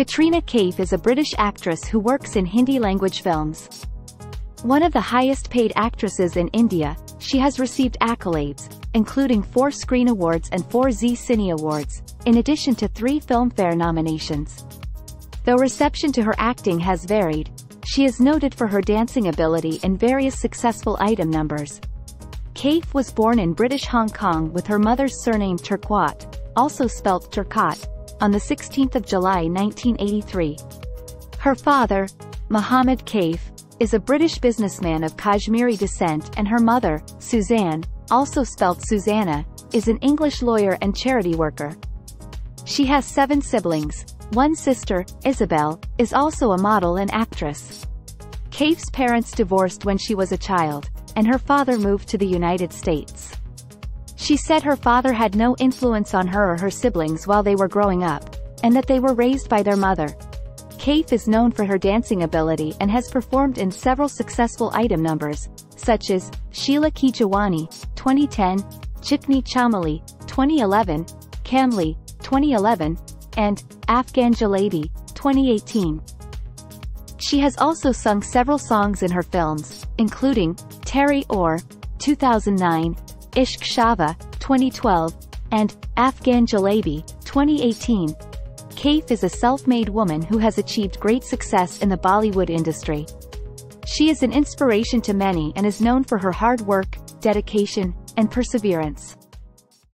Katrina Kaif is a British actress who works in Hindi-language films. One of the highest-paid actresses in India, she has received accolades, including four Screen Awards and four Zee Cine Awards, in addition to three Filmfare nominations. Though reception to her acting has varied, she is noted for her dancing ability in various successful item numbers. Kaif was born in British Hong Kong with her mother's surname Turquotte, also spelt Turcotte, on the 16th of July 1983. Her father, Mohammed Kaif, is a British businessman of Kashmiri descent and her mother, Suzanne, also spelt Susanna, is an English lawyer and charity worker. She has seven siblings. One sister, Isabel, is also a model and actress. Kaif's parents divorced when she was a child, and her father moved to the United States. She said her father had no influence on her or her siblings while they were growing up, and that they were raised by their mother. Kaif is known for her dancing ability and has performed in several successful item numbers, such as Sheila Ki Jawani, 2010, Chikni Chameli, 2011, Kamli, 2011, and Afghan Jalebi, 2018. She has also sung several songs in her films, including Terry Aur, 2009, Ishq Shava, 2012, and Afghan Jalebi, 2018. Kaif is a self-made woman who has achieved great success in the Bollywood industry. She is an inspiration to many and is known for her hard work, dedication, and perseverance.